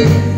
Thank you.